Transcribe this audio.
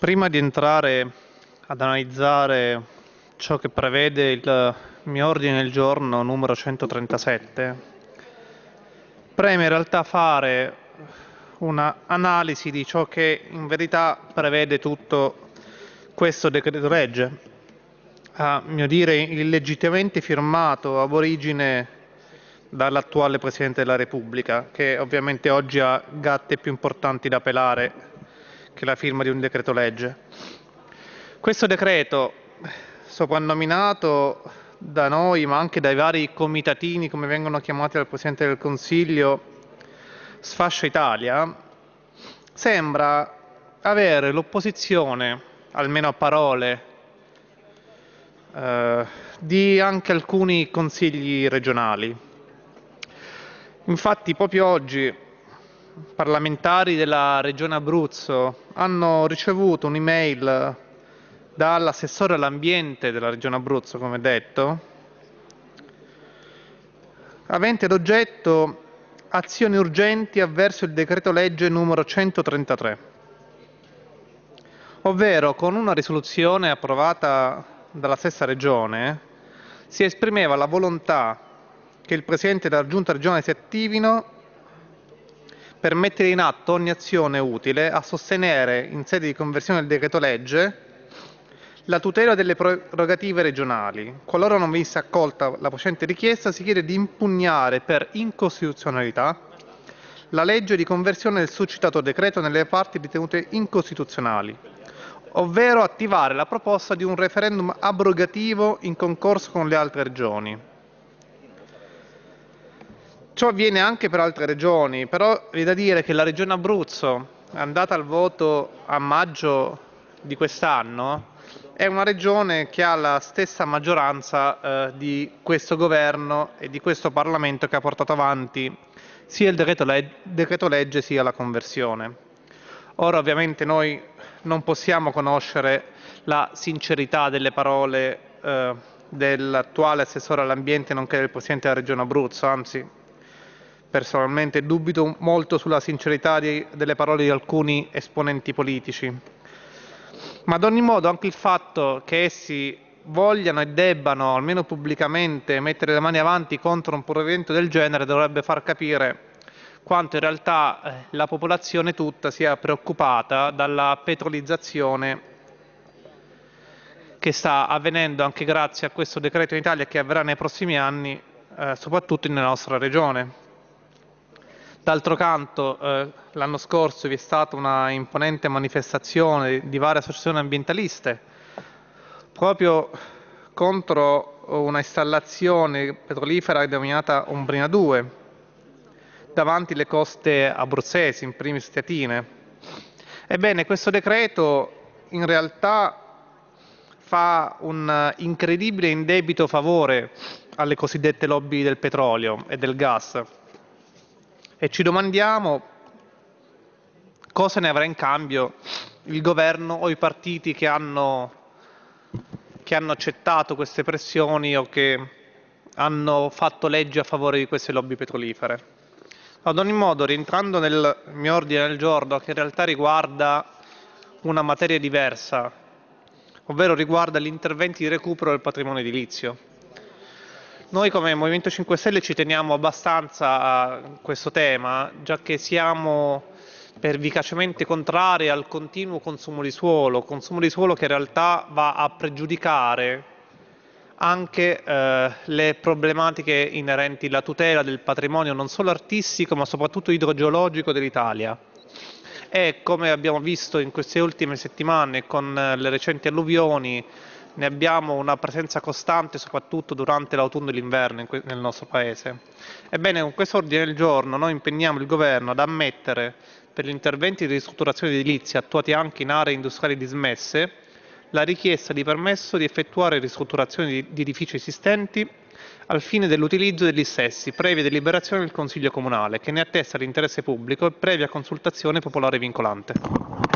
Prima di entrare ad analizzare ciò che prevede il mio ordine del giorno numero 137, preme in realtà fare un'analisi di ciò che in verità prevede tutto questo decreto legge, a mio dire illegittimamente firmato ab origine dall'attuale Presidente della Repubblica, che ovviamente oggi ha gatte più importanti da pelare che la firma di un decreto legge. Questo decreto, soprannominato da noi ma anche dai vari comitatini come vengono chiamati dal Presidente del Consiglio Sfascia Italia, sembra avere l'opposizione, almeno a parole, eh, di anche alcuni consigli regionali. Infatti proprio oggi parlamentari della Regione Abruzzo hanno ricevuto un'email dall'assessore all'ambiente della Regione Abruzzo, come detto, avente ad oggetto azioni urgenti avverso il decreto legge numero 133, ovvero con una risoluzione approvata dalla stessa Regione si esprimeva la volontà che il Presidente della Giunta regionale si attivino per mettere in atto ogni azione utile a sostenere, in sede di conversione del decreto-legge, la tutela delle prerogative regionali. Qualora non venisse accolta la precedente richiesta, si chiede di impugnare per incostituzionalità la legge di conversione del succitato decreto nelle parti ritenute incostituzionali, ovvero attivare la proposta di un referendum abrogativo in concorso con le altre regioni. Ciò avviene anche per altre regioni, però è da dire che la regione Abruzzo, andata al voto a maggio di quest'anno, è una regione che ha la stessa maggioranza eh, di questo governo e di questo Parlamento che ha portato avanti sia il decreto, leg- decreto legge sia la conversione. Ora ovviamente noi non possiamo conoscere la sincerità delle parole eh, dell'attuale assessore all'ambiente nonché del Presidente della Regione Abruzzo, anzi personalmente dubito molto sulla sincerità di, delle parole di alcuni esponenti politici. Ma ad ogni modo anche il fatto che essi vogliano e debbano, almeno pubblicamente, mettere le mani avanti contro un provvedimento del genere dovrebbe far capire quanto in realtà eh, la popolazione tutta sia preoccupata dalla petrolizzazione che sta avvenendo anche grazie a questo decreto in Italia e che avverrà nei prossimi anni, eh, soprattutto nella nostra regione. D'altro canto eh, l'anno scorso vi è stata una imponente manifestazione di varie associazioni ambientaliste proprio contro una installazione petrolifera denominata Ombrina 2 davanti alle coste abruzzesi, in primis Teatine. Ebbene, questo decreto in realtà fa un incredibile indebito favore alle cosiddette lobby del petrolio e del gas e ci domandiamo cosa ne avrà in cambio il governo o i partiti che hanno, che hanno accettato queste pressioni o che hanno fatto leggi a favore di queste lobby petrolifere. Ad ogni modo, rientrando nel mio ordine del giorno, che in realtà riguarda una materia diversa, ovvero riguarda gli interventi di recupero del patrimonio edilizio. Noi come Movimento 5 Stelle ci teniamo abbastanza a questo tema, già che siamo pervicacemente contrari al continuo consumo di suolo, consumo di suolo che in realtà va a pregiudicare anche eh, le problematiche inerenti alla tutela del patrimonio non solo artistico ma soprattutto idrogeologico dell'Italia. E come abbiamo visto in queste ultime settimane con le recenti alluvioni ne abbiamo una presenza costante soprattutto durante l'autunno e l'inverno nel nostro Paese. Ebbene, con questo ordine del giorno noi impegniamo il Governo ad ammettere per gli interventi di ristrutturazione edilizia attuati anche in aree industriali dismesse la richiesta di permesso di effettuare ristrutturazioni di edifici esistenti al fine dell'utilizzo degli stessi, previa deliberazione del Consiglio Comunale, che ne attesta l'interesse pubblico e previa consultazione popolare vincolante.